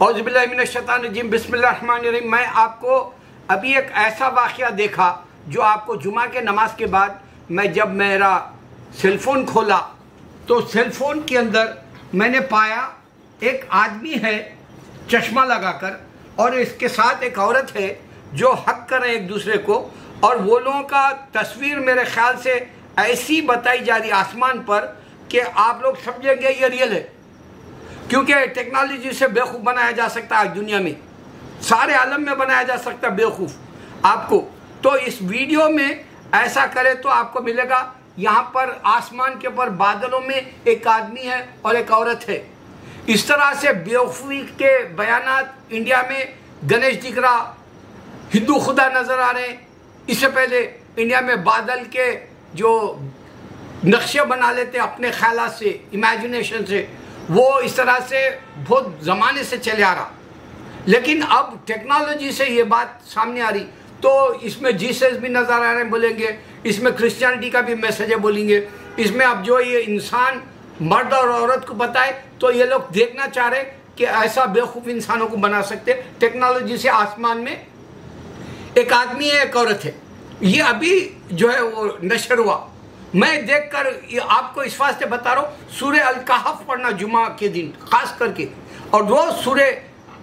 औज़बिल्लिमिनशैतानरजीम बिस्मिल्लाहिर्रहमानिर्रहीम। मैं आपको अभी एक ऐसा वाक़ देखा जो आपको जुमा के नमाज़ के बाद मैं जब मेरा सेलफोन खोला तो सेलफोन के अंदर मैंने पाया एक आदमी है चश्मा लगाकर और इसके साथ एक औरत है जो हक कर रहे एक दूसरे को और वो लोगों का तस्वीर मेरे ख्याल से ऐसी बताई जा रही आसमान पर कि आप लोग समझेंगे ये रियल है। क्योंकि टेक्नोलॉजी से बेवकूफ़ बनाया जा सकता है आज दुनिया में। सारे आलम में बनाया जा सकता है बेवकूफ़। आपको तो इस वीडियो में ऐसा करे तो आपको मिलेगा, यहाँ पर आसमान के ऊपर बादलों में एक आदमी है और एक औरत है। इस तरह से बेवकूफ़ी के बयान इंडिया में गणेश दिख रहा हिंदू खुदा नज़र आ रहे हैं। इससे पहले इंडिया में बादल के जो नक्शे बना लेते अपने ख्याल से इमेजिनेशन से वो इस तरह से बहुत ज़माने से चले आ रहा। लेकिन अब टेक्नोलॉजी से ये बात सामने आ रही। तो इसमें जीसस भी नज़र आ रहे हैं बोलेंगे, इसमें क्रिश्चियनिटी का भी मैसेज है बोलेंगे। इसमें अब जो ये इंसान मर्द और औरत को बताए तो ये लोग देखना चाह रहे कि ऐसा बेवकूफ़ इंसानों को बना सकते। टेक्नोलॉजी से आसमान में एक आदमी है, एक औरत है। ये अभी जो है वो नशर हुआ। मैं देखकर आपको इस वास्ते बता रहा हूँ सूर्य अल कहफ पढ़ना जुमा के दिन, खास करके। और रोज सूर्य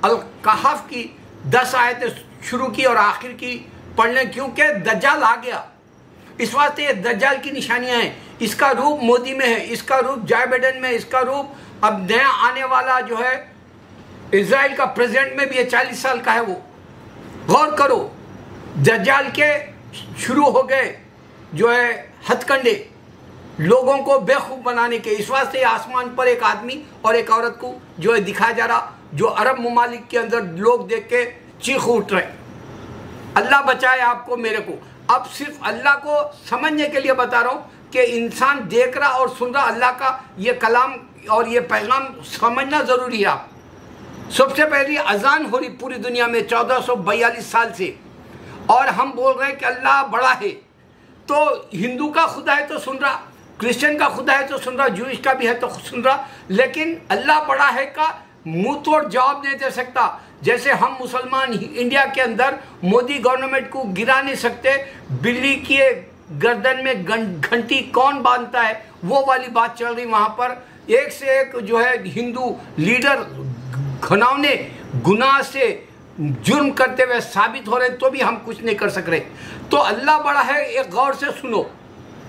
अल कहफ की दस आयतें शुरू की और आखिर की पढ़ने, क्योंकि दज्जाल आ गया। इस वास्ते ये दज्जाल की निशानियाँ हैं। इसका रूप मोदी में है, इसका रूप जाय बाइडन में इसका रूप अब नया आने वाला जो है इसराइल का प्रेसिडेंट में भी ये चालीस साल का है वो। गौर करो, दज्जाल के शुरू हो गए, जो है हथकंडे, लोगों को बेखूब बनाने के इस वास्ते आसमान पर एक आदमी और एक औरत को जो है दिखाया जा रहा, जो अरब ममालिक के अंदर लोग देख के चीख उठ रहे अल्लाह बचाए आपको, मेरे को। अब सिर्फ़ अल्लाह को समझने के लिए बता रहा हूँ कि इंसान देख रहा और सुन रहा, अल्लाह का ये कलाम और ये पैगाम समझना ज़रूरी है। आप सबसे पहली अजान हो रही पूरी दुनिया में चौदह साल से। और हम बोल रहे हैं कि अल्लाह बड़ा है। तो हिंदू का खुदा है तो सुन रहा, क्रिश्चियन का खुदा है तो सुन रहा जूश का भी है तो सुन रहा, लेकिन अल्लाह बड़ा है का मुँह तोड़ जवाब नहीं दे सकता। जैसे हम मुसलमान इंडिया के अंदर मोदी गवर्नमेंट को गिरा नहीं सकते बिल्ली की गर्दन में घंटी कौन बांधता है, वो वाली बात चल रही वहाँ पर। एक से एक जो है हिंदू लीडर घनावने गुनाह से जुर्म करते हुए साबित हो रहे तो भी हम कुछ नहीं कर सक रहे। तो अल्लाह बड़ा है, एक गौर से सुनो।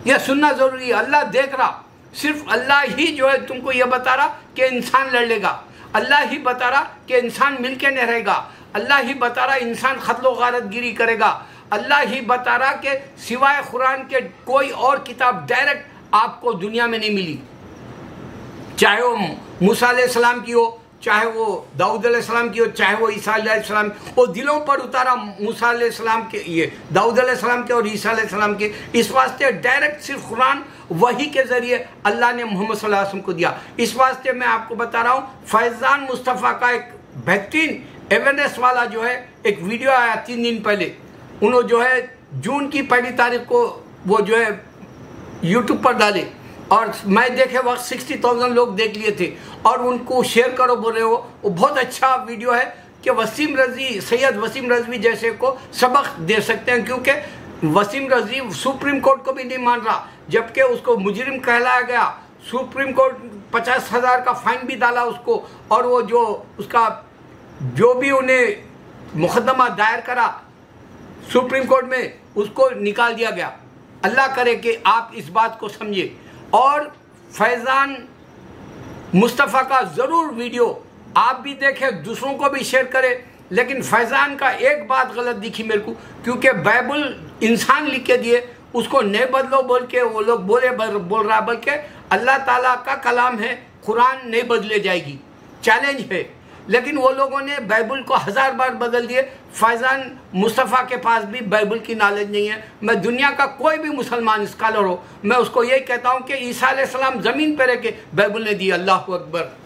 यह सुनना ज़रूरी है। अल्लाह देख रहा। सिर्फ़ अल्लाह ही जो है तुमको यह बता रहा कि इंसान लड़ लेगा। अल्लाह ही बता रहा कि इंसान मिल के नहीं रहेगा। अल्लाह ही बता रहा इंसान खतलो गारत गिरी करेगा। अल्लाह ही बता रहा कि सिवाय कुरान के कोई और किताब डायरेक्ट आपको दुनिया में नहीं मिली। चाहे वो मूसा सलाम की हो चाहे वो दाऊद सलाम की हो, चाहे वो ईसा सलाम, वो दिलों पर उतारा मूसा सलाम के, ये दाऊद सलाम के और ईसा सलाम के। इस वास्ते डायरेक्ट सिर्फ़ कुरान वही के ज़रिए अल्लाह ने मोहम्मद वसल्लम को दिया। इस वास्ते मैं आपको बता रहा हूँ, फैज़ान मुस्तफ़ा का एक बेहतरीन अवेयरनेस वाला जो है, एक वीडियो आया तीन दिन पहले। उन्होंने जो है, जून की पहली तारीख को वो जो है यूट्यूब पर डाले। और मैं देखे वक्त सिक्सटी थाउज़ेंड लोग देख लिए थे। और उनको शेयर करो, बोल रहे हो वो बहुत अच्छा वीडियो है कि वसीम रज़ी, सैयद वसीम रजवी जैसे को सबक दे सकते हैं, क्योंकि वसीम रज़ी सुप्रीम कोर्ट को भी नहीं मान रहा, जबकि उसको मुजरिम कहलाया गया। सुप्रीम कोर्ट पचास हज़ार का फाइन भी डाला उसको, और वो जो उसका, जो भी उन्हें मुकदमा दायर करा, सुप्रीम कोर्ट में उसको निकाल दिया गया। अल्लाह करे कि आप इस बात को समझे और फैज़ान मुस्तफ़ा का ज़रूर वीडियो आप भी देखें, दूसरों को भी शेयर करें। लेकिन फैज़ान का एक बात गलत दिखी मेरे को, क्योंकि बाइबल इंसान लिख के दिए, उसको नहीं बदलो बोल के, वो लोग बोले बोल रहा, बल्कि अल्लाह ताला का कलाम है, कुरान नहीं बदले जाएगी। चैलेंज है। लेकिन वो लोगों ने बाइबल को हज़ार बार बदल दिए। फैज़ान मुस्तफ़ा के पास भी बाइबल की नॉलेज नहीं है। मैं दुनिया का कोई भी मुसलमान स्कॉलर हो, मैं उसको यही कहता हूँ कि ईसा सलाम ज़मीन पर रह के बाइबल ने दी अल्लाह अकबर।